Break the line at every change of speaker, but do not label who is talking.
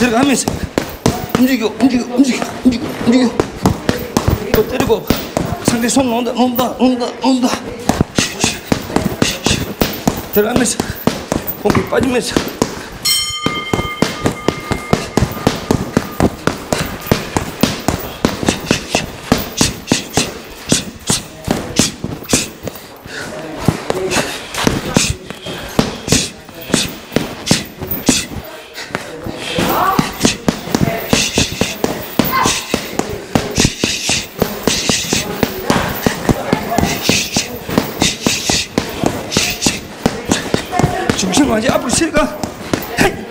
들어가면서 움직여 움직여 움직여 움직여 움직여. 또 때리고 상대 손 놓는다 놓는다 놓는다 놓는다. 들어가면서 공기 빠지면서 중심을 맞지 앞으로 실가 헤이.